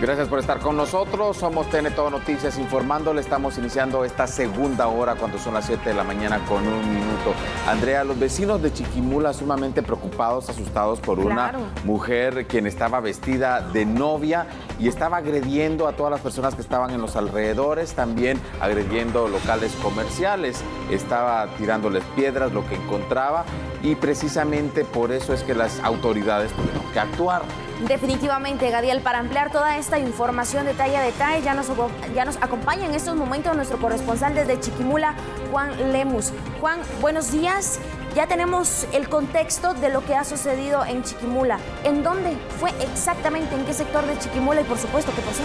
Gracias por estar con nosotros. Somos TN Todo Noticias informándole. Estamos iniciando esta segunda hora cuando son las 7 de la mañana con un minuto. Andrea, los vecinos de Chiquimula sumamente preocupados, asustados por una mujer quien estaba vestida de novia y estaba agrediendo a todas las personas que estaban en los alrededores, también agrediendo locales comerciales. Estaba tirándoles piedras, lo que encontraba y precisamente por eso es que las autoridades tuvieron que actuar. Definitivamente, Gadiel, para ampliar toda esta información detalle a detalle, ya nos, ya nos acompaña en estos momentos nuestro corresponsal desde Chiquimula, Juan Lemus. Juan, buenos días. Ya tenemos el contexto de lo que ha sucedido en Chiquimula. ¿En dónde fue exactamente? ¿En qué sector de Chiquimula? Y por supuesto, ¿qué pasó?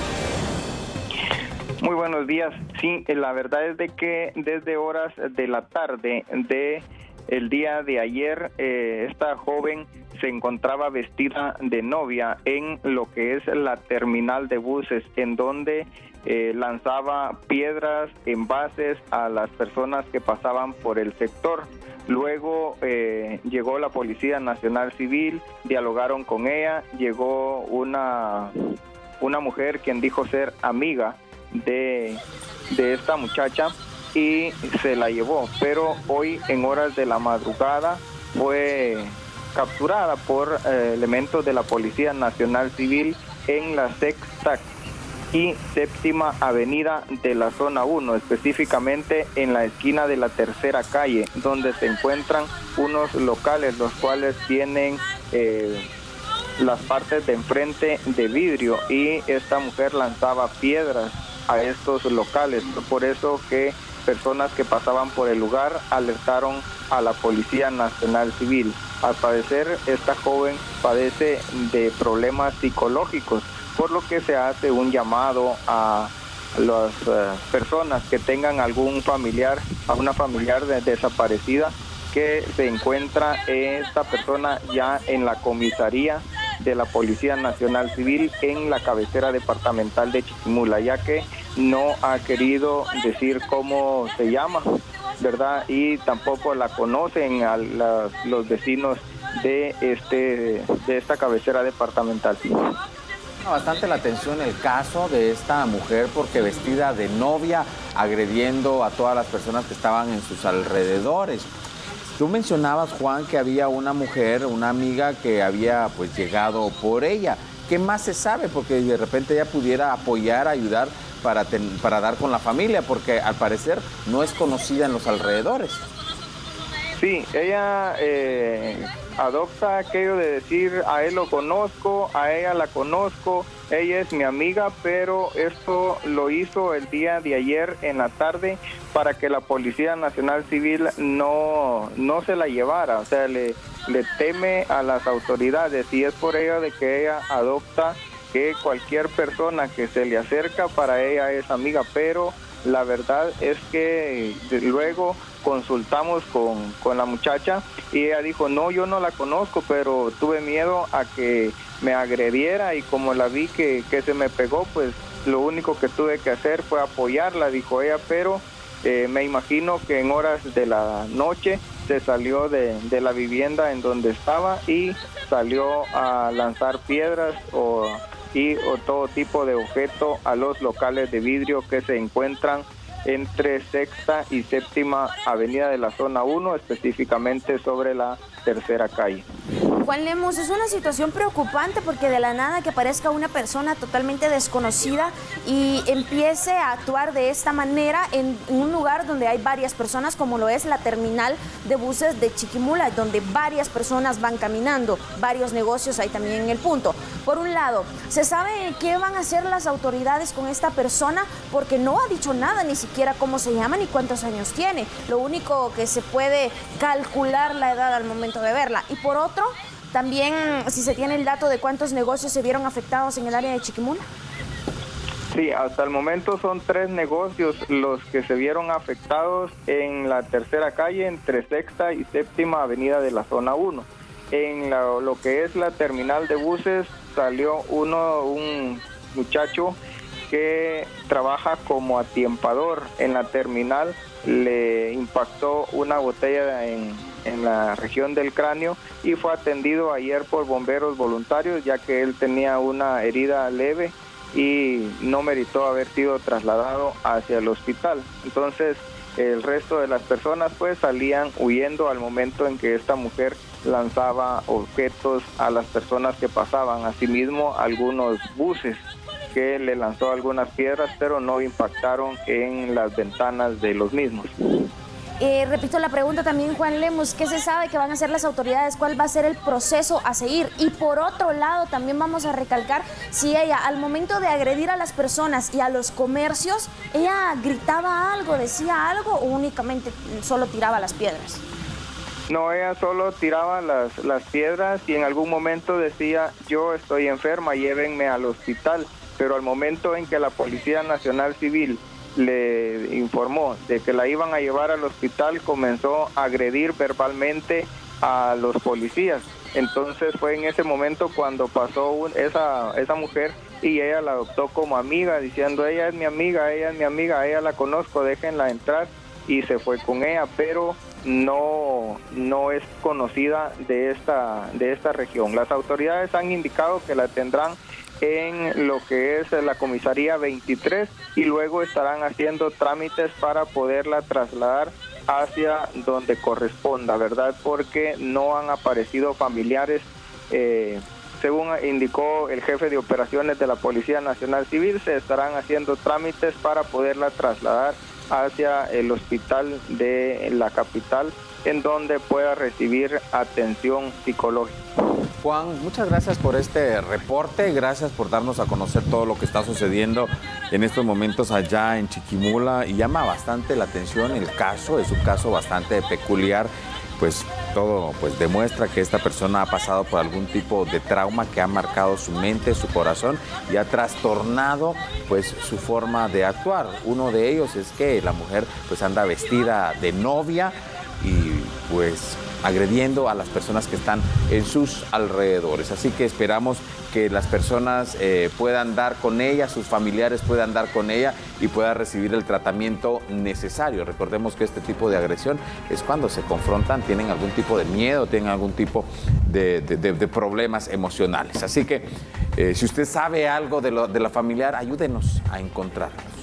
Muy buenos días. Sí, la verdad es de que desde horas de la tarde de el día de ayer eh, esta joven se encontraba vestida de novia en lo que es la terminal de buses, en donde eh, lanzaba piedras, envases a las personas que pasaban por el sector. Luego eh, llegó la Policía Nacional Civil, dialogaron con ella, llegó una, una mujer quien dijo ser amiga de, de esta muchacha y se la llevó, pero hoy en horas de la madrugada fue capturada por eh, elementos de la Policía Nacional Civil en la sexta y séptima avenida de la zona 1, específicamente en la esquina de la tercera calle, donde se encuentran unos locales, los cuales tienen eh, las partes de enfrente de vidrio y esta mujer lanzaba piedras a estos locales, por eso que personas que pasaban por el lugar alertaron a la Policía Nacional Civil. Al parecer, esta joven padece de problemas psicológicos, por lo que se hace un llamado a las eh, personas que tengan algún familiar, a una familiar desaparecida, que se encuentra esta persona ya en la comisaría de la Policía Nacional Civil en la cabecera departamental de Chiquimula, ya que no ha querido decir cómo se llama, ¿verdad? Y tampoco la conocen a los vecinos de este de esta cabecera departamental. Bastante la atención el caso de esta mujer porque vestida de novia agrediendo a todas las personas que estaban en sus alrededores. Tú mencionabas, Juan, que había una mujer, una amiga que había pues llegado por ella. ¿Qué más se sabe? Porque de repente ella pudiera apoyar, ayudar para, para dar con la familia, porque al parecer no es conocida en los alrededores. Sí, ella eh, adopta aquello de decir, a él lo conozco, a ella la conozco, ella es mi amiga, pero esto lo hizo el día de ayer en la tarde para que la Policía Nacional Civil no, no se la llevara, o sea, le, le teme a las autoridades y es por ello de que ella adopta que cualquier persona que se le acerca para ella es amiga, pero la verdad es que luego consultamos con, con, la muchacha y ella dijo, no, yo no la conozco, pero tuve miedo a que me agrediera y como la vi que, que se me pegó, pues lo único que tuve que hacer fue apoyarla, dijo ella, pero eh, me imagino que en horas de la noche se salió de, de, la vivienda en donde estaba y salió a lanzar piedras o, y o todo tipo de objeto a los locales de vidrio que se encuentran entre sexta y séptima avenida de la zona 1, específicamente sobre la tercera calle. Juan Lemos, es una situación preocupante porque de la nada que aparezca una persona totalmente desconocida y empiece a actuar de esta manera en, un lugar donde hay varias personas, como lo es la terminal de buses de Chiquimula, donde varias personas van caminando, varios negocios hay también en el punto. Por un lado, ¿se sabe qué van a hacer las autoridades con esta persona? Porque no ha dicho nada, ni siquiera cómo se llama ni cuántos años tiene. Lo único que se puede calcular la edad al momento de verla. Y por otro, también, si se tiene el dato de cuántos negocios se vieron afectados en el área de Chiquimula. Sí, hasta el momento son tres negocios los que se vieron afectados en la tercera calle, entre sexta y séptima avenida de la zona 1. En lo que es la terminal de buses salió uno, un muchacho que trabaja como atiempador en la terminal, le impactó una botella en en la región del cráneo y fue atendido ayer por bomberos voluntarios ya que él tenía una herida leve y no meritó haber sido trasladado hacia el hospital. Entonces, el resto de las personas pues salían huyendo al momento en que esta mujer lanzaba objetos a las personas que pasaban. Asimismo, algunos buses que le lanzó algunas piedras, pero no impactaron en las ventanas de los mismos. Eh, repito la pregunta también, Juan Lemos, ¿qué se sabe que van a hacer las autoridades? ¿Cuál va a ser el proceso a seguir? Y por otro lado, también vamos a recalcar si ella, al momento de agredir a las personas y a los comercios, ella gritaba algo, decía algo o únicamente solo tiraba las piedras. No, ella solo tiraba las, las piedras y en algún momento decía, yo estoy enferma, llévenme al hospital. Pero al momento en que la Policía Nacional Civil le informó de que la iban a llevar al hospital, comenzó a agredir verbalmente a los policías. Entonces fue en ese momento cuando pasó esa, esa mujer y ella la adoptó como amiga, diciendo, ella es mi amiga, ella es mi amiga, ella la conozco, déjenla entrar y se fue con ella, pero no, no es conocida de esta, de esta región. Las autoridades han indicado que la tendrán en lo que es la comisaría 23 y luego estarán haciendo trámites para poderla trasladar hacia donde corresponda, ¿verdad? Porque no han aparecido familiares. Eh, según indicó el jefe de operaciones de la Policía Nacional Civil, se estarán haciendo trámites para poderla trasladar hacia el hospital de la capital en donde pueda recibir atención psicológica. Juan, muchas gracias por este reporte, gracias por darnos a conocer todo lo que está sucediendo en estos momentos allá en Chiquimula y llama bastante la atención el caso, es un caso bastante peculiar, pues todo pues demuestra que esta persona ha pasado por algún tipo de trauma que ha marcado su mente, su corazón y ha trastornado pues su forma de actuar. Uno de ellos es que la mujer pues anda vestida de novia y pues agrediendo a las personas que están en sus alrededores. Así que esperamos que las personas eh, puedan dar con ella, sus familiares puedan dar con ella y pueda recibir el tratamiento necesario. Recordemos que este tipo de agresión es cuando se confrontan, tienen algún tipo de miedo, tienen algún tipo de, problemas emocionales. Así que eh, si usted sabe algo de, de la familiar, ayúdenos a encontrarlos.